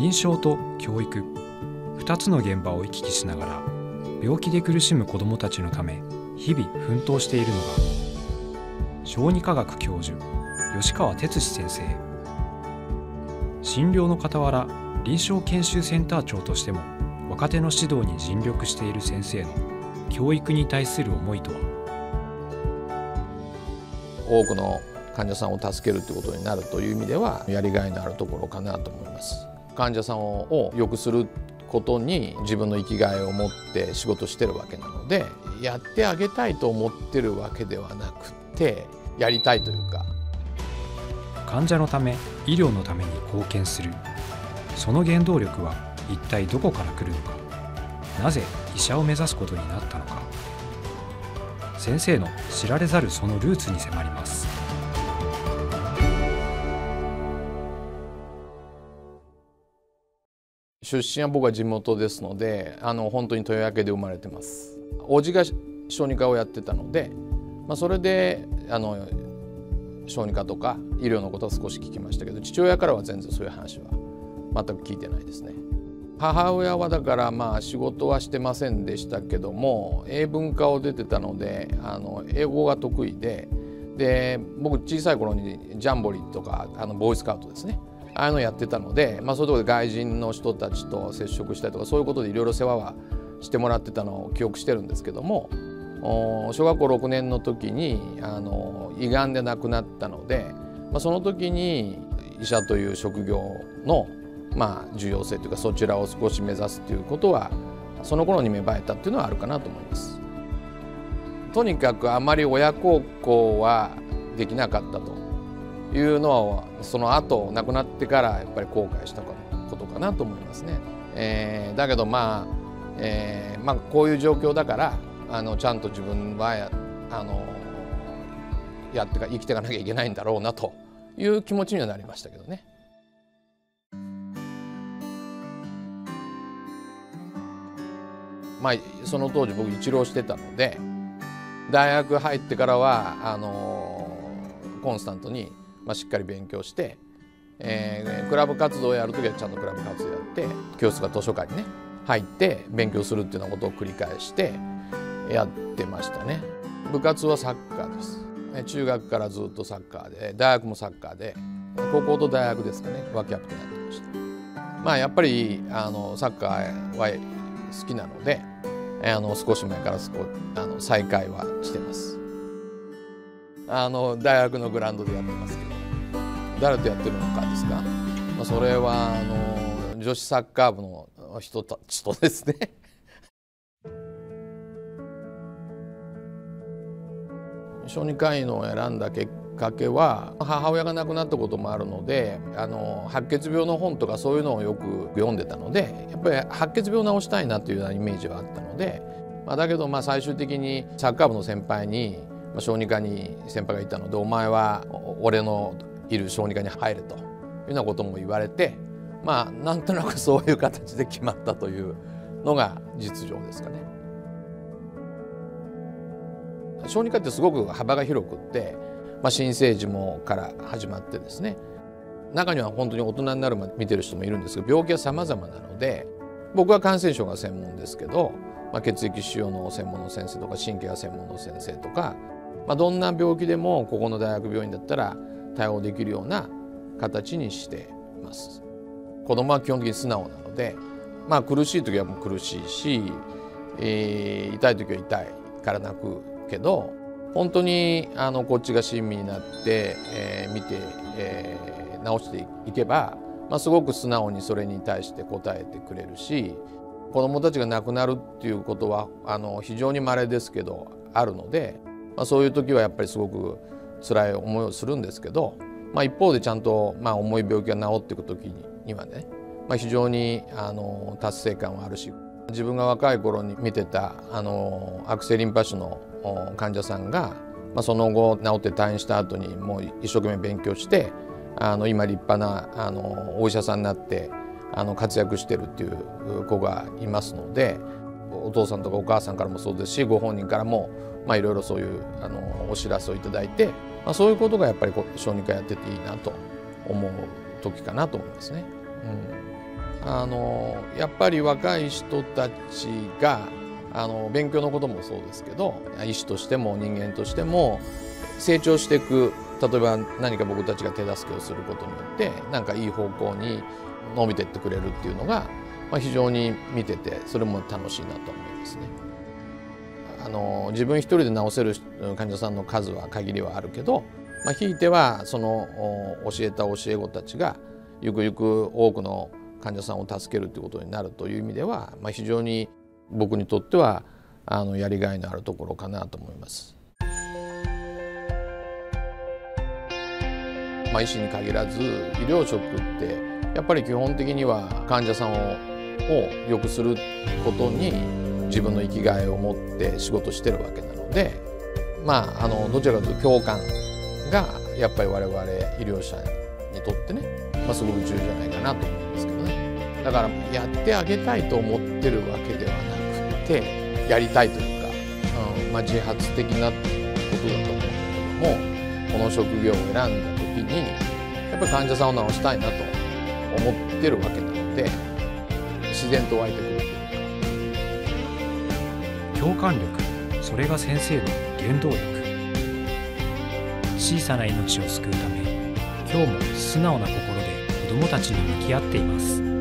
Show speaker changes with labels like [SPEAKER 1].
[SPEAKER 1] 臨床と教育。2つの現場を行き来しながら病気で苦しむ子どもたちのため日々奮闘しているのが小児科学教授吉川哲司先生。診療の傍ら臨床研修センター長としても若手の指導に尽力している先生の教育に対する思いとは？
[SPEAKER 2] 多くの患者さんを助けるということになるという意味ではやりがいのあるところかなと思います。患者さんを良くすることに自分の生きがいを持って仕事してるわけなのでやってあげたいと思ってるわけではなくてやりたいというか。
[SPEAKER 1] 患者のため医療のために貢献する。その原動力は一体どこから来るのか。なぜ医者を目指すことになったのか。先生の知られざるそのルーツに迫ります。
[SPEAKER 2] 出身は僕は地元ですのであの本当に豊明で生まれてます。叔父が小児科をやってたので、まあ、それであの小児科とか医療のことは少し聞きましたけど父親からは全然そういう話は全く聞いてないですね。母親はだからまあ仕事はしてませんでしたけども英文科を出てたのであの英語が得意でで僕小さい頃にジャンボリーとかあのボーイスカウトですね。ああいうのやってたので、まあ、そういうとこで外人の人たちと接触したりとかそういうことでいろいろ世話はしてもらってたのを記憶してるんですけども小学校6年の時にあの胃がんで亡くなったので、まあ、その時に医者という職業の、まあ、重要性というかそちらを少し目指すということはその頃に芽生えたっていうのはあるかなと思います。とにかくあまり親孝行はできなかったというのはその後亡くなってからやっぱり後悔したことかなと思いますね。えー、だけどまあ、えー、まあこういう状況だからあのちゃんと自分はやあのやってか生きていかなきゃいけないんだろうなという気持ちにはなりましたけどね。まあその当時僕一浪してたので大学入ってからはあのコンスタントに、まあ、しっかり勉強して、えー、クラブ活動をやる時はちゃんとクラブ活動やって教室が図書館にね入って勉強するっていうようなことを繰り返してやってましたね。部活はサッカーです。中学からずっとサッカーで大学もサッカーで高校と大学ですかねはキャプテンやってました。まあやっぱりあのサッカーは好きなのであの少し前から少あの再開はしてます。あの大学のグラウンドでやってますけど誰とやってるのかですか、まあ、それはあの女子サッカー部の人たちとですね。小児科医の選んだ結かけは母親が亡くなったこともあるのであの白血病の本とかそういうのをよく読んでたのでやっぱり白血病を治したいなというようなイメージはあったので、まあ、だけどまあ最終的にサッカー部の先輩に、小児科に先輩がいたので「お前は俺のいる小児科に入れ」というようなことも言われてまあなんとなくそういう形で決まったというのが実情ですかね。小児科ってすごく幅が広くってまあ、新生児もから始まってですね中には本当に大人になるまで見てる人もいるんですけど病気は様々なので僕は感染症が専門ですけど、まあ、血液腫瘍の専門の先生とか神経が専門の先生とか、まあ、どんな病気でもここの大学病院だったら対応できるような形にしてます。子供は基本的に素直なので、まあ、苦しい時はもう苦しいし、えー、痛い時は痛いから泣くけど本当にあのこっちが親身になって、えー、見て、えー、直していけば、まあ、すごく素直にそれに対して答えてくれるし子どもたちが亡くなるっていうことはあの非常に稀ですけどあるので、まあ、そういう時はやっぱりすごく辛い思いをするんですけど、まあ、一方でちゃんと、まあ、重い病気が治っていく時にはね、まあ、非常にあの達成感はあるし自分が若い頃に見てたあの悪性リンパ腫の患者さんが、まあ、その後治って退院した後にもう一生懸命勉強してあの今立派なあのお医者さんになってあの活躍してるっていう子がいますのでお父さんとかお母さんからもそうですしご本人からもいろいろそういうあのお知らせをいただいて、まあ、そういうことがやっぱり小児科やってていいなと思う時かなと思いますね。うんあのやっぱり若い人たちがあの勉強のこともそうですけど医師としても人間としても成長していく例えば何か僕たちが手助けをすることによって何かいい方向に伸びていってくれるっていうのが、まあ、非常に見ててそれも楽しいなと思いますね。あの自分一人で治せる患者さんの数は限りはあるけど、まあ、ひいてはその教えた教え子たちがゆくゆく多くの患者さんを助けるということになるという意味では、まあ、非常に僕にとってはあのやりがいのあるところかなと思います。まあ、医師に限らず医療職ってやっぱり基本的には患者さんを良くすることに自分の生きがいを持って仕事してるわけなのでまああのどちらかというと共感がやっぱり我々医療者にとってね、まあ、すごく重要じゃないかなと思うんですけどね。だからやってあげたいと思ってるわけではなくてやりたいというか、うんまあ、自発的なことだと思うんだけどもこの職業を選んだ時にやっぱり患者さんを治したいなと思ってるわけなので自然と湧いてくるという
[SPEAKER 1] 共感力それが先生の原動力。小さな命を救うため今日も素直な心で子どもたちに向き合っています。